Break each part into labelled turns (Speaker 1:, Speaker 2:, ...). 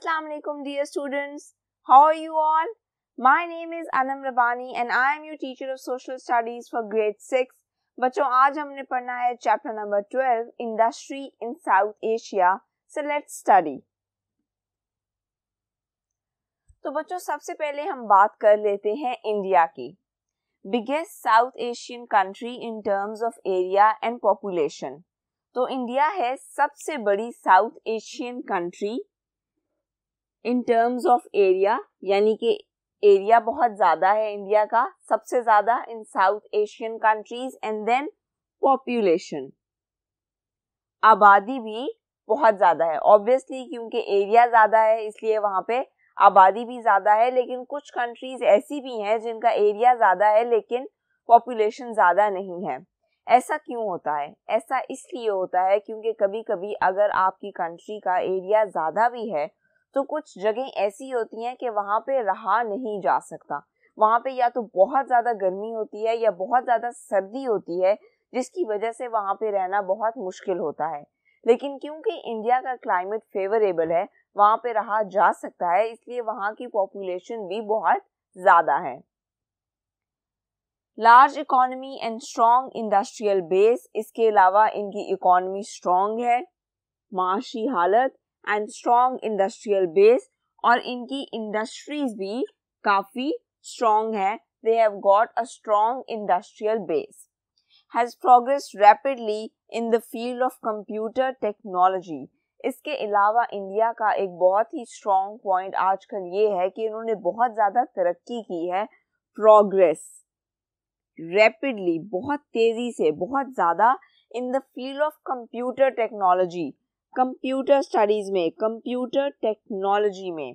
Speaker 1: Assalamu alaikum, dear students. How are you all? My name is Anam Rabani and I am your teacher of social studies for grade 6. बच्चों आज हमने पढ़ना है chapter number 12 industry in South Asia so let's study तो बच्चों, सबसे पहले हम बात कर लेते हैं इंडिया की biggest South Asian country in terms of area and population तो इंडिया है सबसे बड़ी South Asian country in terms of area यानी कि एरिया बहुत ज़्यादा है इंडिया का, सबसे ज़्यादा in South Asian countries and then population आबादी भी बहुत ज़्यादा है। ऑब्वियसली क्योंकि एरिया ज़्यादा है, इसलिए वहाँ पे आबादी भी ज़्यादा है, लेकिन कुछ कंट्रीज़ ऐसी भी हैं जिनका एरिया ज़्यादा है, लेकिन पॉपुलेशन ज़्यादा नहीं है। ऐसा क्यों होता है? ऐसा इसलिए होता है क्योंकि कभी कभी अगर आपकी कंट्री का एरिया ज़्यादा भी है तो कुछ जगह ऐसी होती हैं कि वहाँ पे रहा नहीं जा सकता। वहाँ पे या तो बहुत ज़्यादा गर्मी होती है या बहुत ज़्यादा सर्दी होती है, जिसकी वजह से वहाँ पे रहना बहुत मुश्किल होता है। लेकिन क्योंकि इंडिया का क्लाइमेट फेवरेबल है, वहाँ पे रहा जा सकता है, इसलिए वहाँ की पॉपुलेशन भी बहुत ज़्यादा है। Large economy and strong industrial base, इसके अलावा इनकी इकोनॉमी स्ट्रॉन्ग है। माशी हालत एंड स्ट्रॉन्ग इंडस्ट्रियल बेस और इनकी इंडस्ट्रीज़ भी काफ़ी स्ट्रॉन्ग है. They have got a strong industrial base has progress rapidly in the field of computer technology इसके अलावा इंडिया का एक बहुत ही स्ट्रॉन्ग पॉइंट आजकल ये है कि इन्होंने बहुत ज़्यादा तरक्की की है. प्रोग्रेस रैपिडली बहुत तेज़ी से, बहुत ज़्यादा in the field of computer technology computer studies में, कंप्यूटर टेक्नोलॉजी में।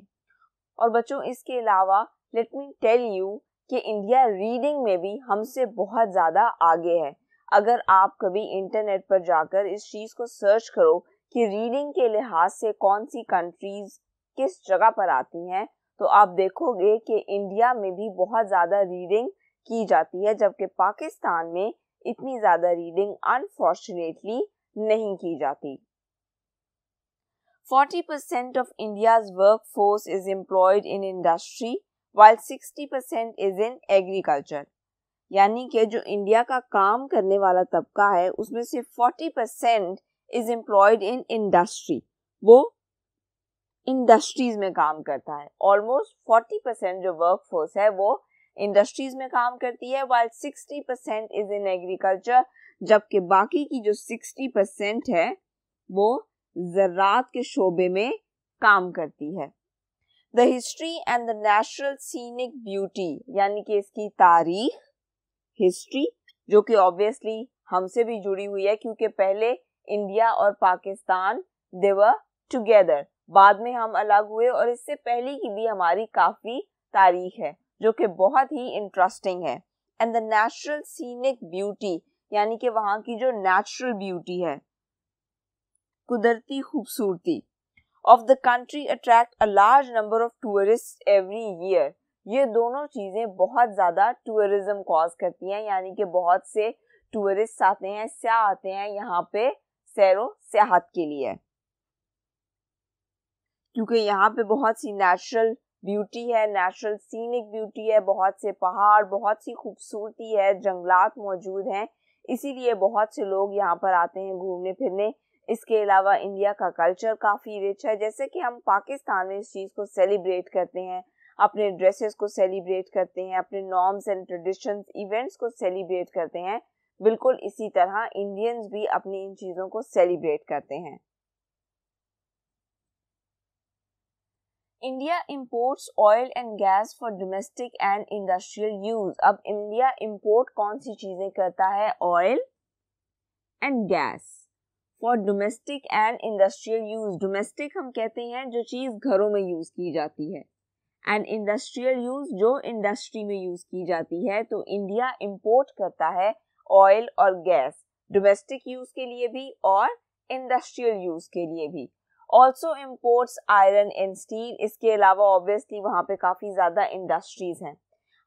Speaker 1: और बच्चों, इसके अलावा लेट मी टेल यू कि इंडिया रीडिंग में भी हमसे बहुत ज़्यादा आगे है। अगर आप कभी इंटरनेट पर जाकर इस चीज़ को सर्च करो कि रीडिंग के लिहाज से कौन सी कंट्रीज़ किस जगह पर आती हैं तो आप देखोगे कि इंडिया में भी बहुत ज़्यादा रीडिंग की जाती है, जबकि पाकिस्तान में इतनी ज़्यादा रीडिंग अनफॉर्चुनेटली नहीं की जाती। 40% of India's workforce is employed in industry, while 60% is in agriculture. यानी कि जो इंडिया का काम करने वाला तबका है, उसमें से 40% इज़ एम्प्लॉयड इन इंडस्ट्री वो इंडस्ट्रीज़ में काम करता है ऑलमोस्ट 40% जो वर्कफोर्स है, वो इंडस्ट्रीज़ में काम करती है वाइल 60% इज़ इन एग्रीकल्चर जबकि बाकी की जो 60% है, वो ज़रात के शोबे में काम करती है। The history and the natural scenic beauty यानी कि इसकी तारीख हिस्ट्री जो कि ऑब्वियसली हमसे भी जुड़ी हुई है, क्योंकि पहले इंडिया और पाकिस्तान देवर टुगेदर बाद में हम अलग हुए और इससे पहले की भी हमारी काफ़ी तारीख है, जो कि बहुत ही इंटरेस्टिंग है। And the natural scenic beauty यानी कि वहाँ की जो नेचुरल ब्यूटी है कुदरती खूबसूरती। Of the country attract a large number of tourist every year ये दोनों चीज़ें बहुत ज़्यादा टूरिज़्म कॉज करती हैं, यानी कि बहुत से टूरिस्ट आते हैं स्याह आते हैं यहाँ पे सैरो सियाहत के लिए। क्योंकि यहाँ पे बहुत सी नेचुरल ब्यूटी है नेचुरल सीनिक ब्यूटी है, बहुत से पहाड़, बहुत सी खूबसूरती है, जंगलात मौजूद हैं। इसीलिए बहुत से लोग यहाँ पर आते हैं घूमने फिरने इसके अलावा इंडिया का कल्चर काफ़ी रिच है। जैसे कि हम पाकिस्तान में इस चीज़ को सेलिब्रेट करते हैं, अपने ड्रेसेस को सेलिब्रेट करते हैं, अपने नॉर्म्स एंड ट्रेडिशंस इवेंट्स को सेलिब्रेट करते हैं। बिल्कुल इसी तरह इंडियंस भी अपनी इन चीज़ों को सेलिब्रेट करते हैं। India imports oil and gas for domestic and industrial use अब इंडिया इम्पोर्ट कौन सी चीज़ें करता है? Oil and gas for domestic and industrial use domestic हम कहते हैं जो चीज़ घरों में यूज़ की जाती है एंड इंडस्ट्रियल यूज़ जो इंडस्ट्री में यूज़ की जाती है तो इंडिया इम्पोर्ट करता है ऑयल और गैस डोमेस्टिक यूज़ के लिए भी और इंडस्ट्रियल यूज़ के लिए भी. Also imports iron and steel इसके अलावा ऑब्वियसली वहाँ पे काफ़ी ज़्यादा इंडस्ट्रीज़ हैं.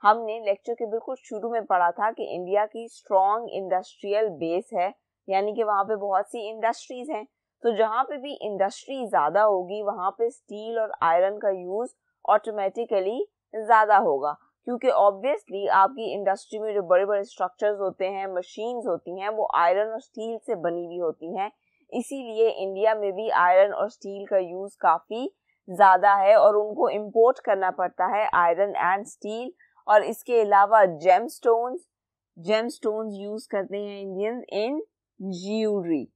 Speaker 1: हमने लेक्चर के बिल्कुल शुरू में पढ़ा था कि इंडिया की स्ट्रॉन्ग इंडस्ट्रियल बेस है यानी कि वहाँ पे बहुत सी इंडस्ट्रीज़ हैं। तो जहाँ पे भी इंडस्ट्री ज़्यादा होगी, वहाँ पे स्टील और आयरन का यूज़ ऑटोमेटिकली ज़्यादा होगा। क्योंकि ऑब्वियसली आपकी इंडस्ट्री में जो बड़े बड़े स्ट्रक्चर्स होते हैं मशीन्स होती हैं, वो आयरन और स्टील से बनी हुई होती हैं। इसीलिए इंडिया में भी आयरन और स्टील का यूज़ काफ़ी ज़्यादा है और उनको इम्पोर्ट करना पड़ता है आयरन एंड स्टील और इसके अलावा gem stones gem stones use करते हैं Indians in jewellery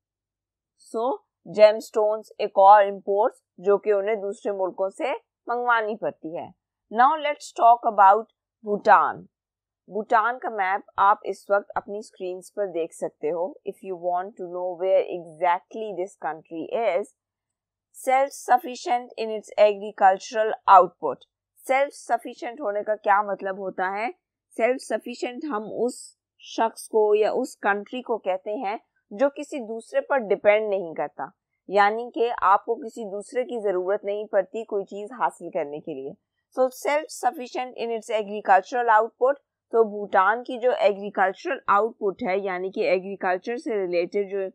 Speaker 1: so gem stones एक और इम्पोर्ट्स जो कि उन्हें दूसरे मुल्कों से मंगवानी पड़ती है। Now let's talk about Bhutan Bhutan का मैप आप इस वक्त अपनी स्क्रीन पर देख सकते हो if you want to know where exactly this country is self sufficient in its agricultural output self sufficient होने का क्या मतलब होता है? सेल्फ सफिशेंट हम उस शख्स को या उस कंट्री को कहते हैं जो किसी दूसरे पर डिपेंड नहीं करता। यानी कि आपको किसी दूसरे की ज़रूरत नहीं पड़ती कोई चीज़ हासिल करने के लिए। So self sufficient in its agricultural output तो भूटान की जो एग्रीकल्चरल आउटपुट है, यानी कि एग्रीकल्चर से रिलेटेड जो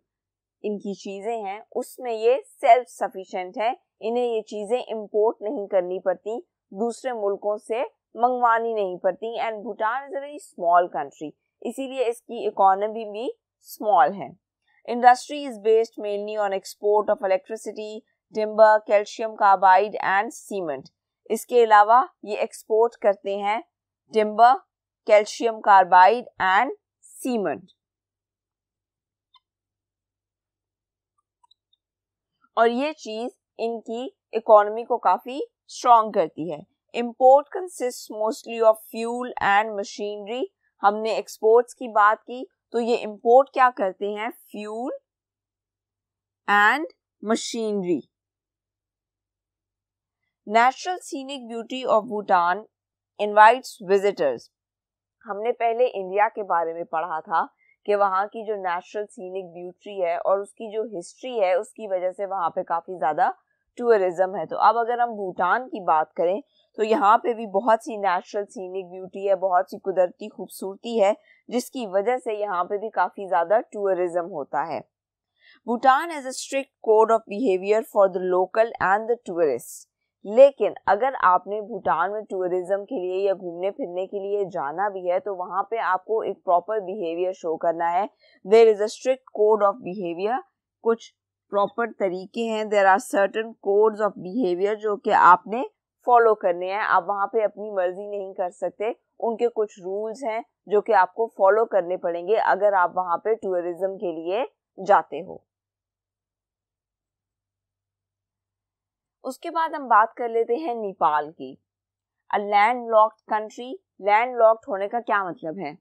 Speaker 1: इनकी चीज़ें हैं, उसमें ये सेल्फ सफिशिएंट है। इन्हें ये चीज़ें इंपोर्ट नहीं करनी पड़ती, दूसरे मुल्कों से मंगवानी नहीं पड़ती। And Bhutan is a very small country इसीलिए इसकी इकोनॉमी भी स्मॉल है। Industry is based mainly on export of electricity timber calcium carbide and cement इसके अलावा ये एक्सपोर्ट करते हैं timber calcium carbide and cement और ये चीज़ इनकी इकोनॉमी को काफ़ी स्ट्रॉन्ग करती है। Import consist mostly of fuel and machinery हमने एक्सपोर्ट्स की बात की तो ये इम्पोर्ट क्या करते हैं? Fuel and machinery natural scenic beauty of Bhutan invites visitors हमने पहले इंडिया के बारे में पढ़ा था कि वहाँ की जो नेचुरल सीनिक ब्यूटी है और उसकी जो हिस्ट्री है, उसकी वजह से वहाँ पे काफ़ी ज़्यादा टूरिज़्म है। तो अब अगर हम भूटान की बात करें तो यहाँ पे भी बहुत सी नेचुरल सीनिक ब्यूटी है, बहुत सी कुदरती खूबसूरती है, जिसकी वजह से यहाँ पे भी काफ़ी ज़्यादा टूरिज़्म होता है। Bhutan has a strict code of behaviour for the local and the tourist लेकिन अगर आपने भूटान में टूरिज़्म के लिए या घूमने फिरने के लिए जाना भी है तो वहाँ पे आपको एक प्रॉपर बिहेवियर शो करना है। There is a strict code of behaviour कुछ प्रॉपर तरीके हैं. There are certain codes of behaviour जो कि आपने फॉलो करने हैं. आप वहाँ पे अपनी मर्ज़ी नहीं कर सकते. उनके कुछ रूल्स हैं जो कि आपको फॉलो करने पड़ेंगे अगर आप वहाँ पे टूरिज़्म के लिए जाते हो. उसके बाद हम बात कर लेते हैं नेपाल की. A landlocked country landlocked होने का क्या मतलब है?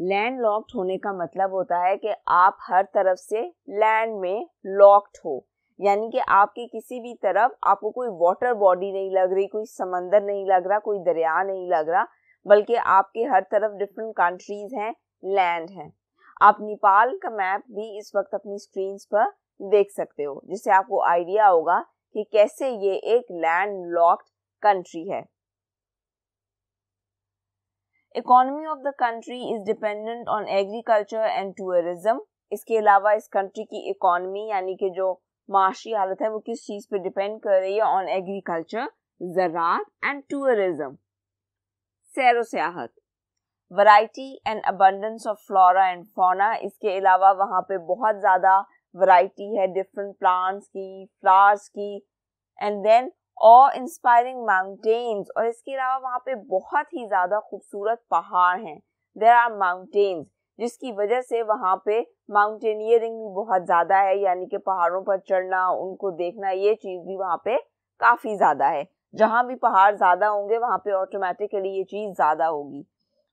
Speaker 1: लैंड लॉक्ड होने का मतलब होता है कि आप हर तरफ़ से लैंड में लॉक्ड हो। यानी कि आपकी किसी भी तरफ़ आपको कोई वाटर बॉडी नहीं लग रही, कोई समंदर नहीं लग रहा, कोई दरिया नहीं लग रहा, बल्कि आपके हर तरफ़ डिफरेंट कंट्रीज़ हैं लैंड हैं। आप नेपाल का मैप भी इस वक्त अपनी स्क्रीन पर देख सकते हो, जिससे आपको आइडिया होगा कि कैसे ये एक लैंड लॉक्ड कंट्री है। Economy of the country is dependent on agriculture and tourism इसके अलावा इस कंट्री की इकोनॉमी यानी कि जो माशी हालत है, वो किस चीज़ पे डिपेंड कर रही है? ऑन एग्रीकल्चर ज़रात एंड टूरिज़्म सैरो सियाहत. Variety and abundance of flora and fauna इसके अलावा वहाँ पे बहुत ज़्यादा वैरायटी है. डिफरेंट प्लांट्स की फ्लावर्स की. एंड देन और इंस्पायरिंग माउंटेन्स और इसके अलावा वहाँ पे बहुत ही ज़्यादा खूबसूरत पहाड़ हैं। देर आर माउंटेन्स जिसकी वजह से वहाँ पे माउंटेनियरिंग भी बहुत ज़्यादा है, यानी कि पहाड़ों पर चढ़ना, उनको देखना, ये चीज़ भी वहाँ पे काफ़ी ज़्यादा है। जहाँ भी पहाड़ ज़्यादा होंगे, वहाँ पे ऑटोमेटिकली ये चीज़ ज़्यादा होगी।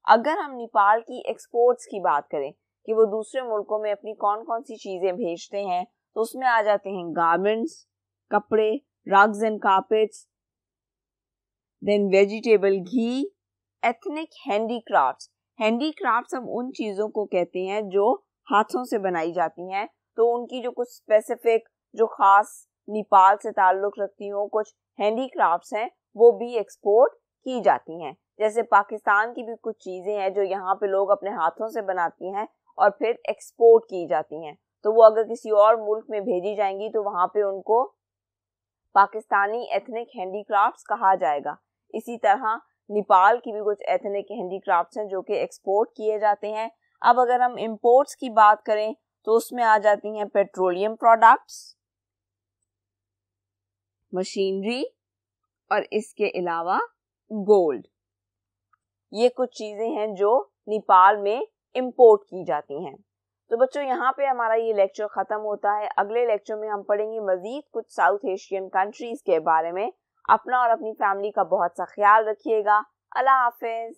Speaker 1: अगर हम नेपाल की एक्सपोर्ट्स की बात करें, कि वो दूसरे मुल्कों में अपनी कौन कौन सी चीज़ें भेजते हैं तो उसमें आ जाते हैं गारमेंट्स कपड़े rugs and carpets then vegetable ghee ethnic handicrafts handicrafts हम उन चीज़ों को कहते हैं जो हाथों से बनाई जाती हैं। तो उनकी जो कुछ स्पेसिफिक जो खास नेपाल से ताल्लुक़ रखती हो, कुछ हैंडीक्राफ्ट्स हैं, वो भी एक्सपोर्ट की जाती हैं। जैसे पाकिस्तान की भी कुछ चीज़ें हैं जो यहाँ पे लोग अपने हाथों से बनाती हैं और फिर एक्सपोर्ट की जाती हैं। तो वो अगर किसी और मुल्क में भेजी जाएँगी तो वहाँ पे उनको पाकिस्तानी एथनिक हैंडीक्राफ्ट्स कहा जाएगा। इसी तरह, नेपाल की भी कुछ एथनिक हैंडीक्राफ्ट्स हैं जो कि एक्सपोर्ट किए जाते हैं। अब अगर हम इम्पोर्ट्स की बात करें तो उसमें आ जाती हैं पेट्रोलियम प्रोडक्ट्स मशीनरी और इसके अलावा गोल्ड ये कुछ चीज़ें हैं जो नेपाल में इम्पोर्ट की जाती हैं। तो बच्चों, यहाँ पे हमारा ये लेक्चर खत्म होता है। अगले लेक्चर में हम पढ़ेंगे मजीद कुछ साउथ एशियन कंट्रीज़ के बारे में। अपना और अपनी फैमिली का बहुत सा ख्याल रखिएगा। अल्लाह हाफिज।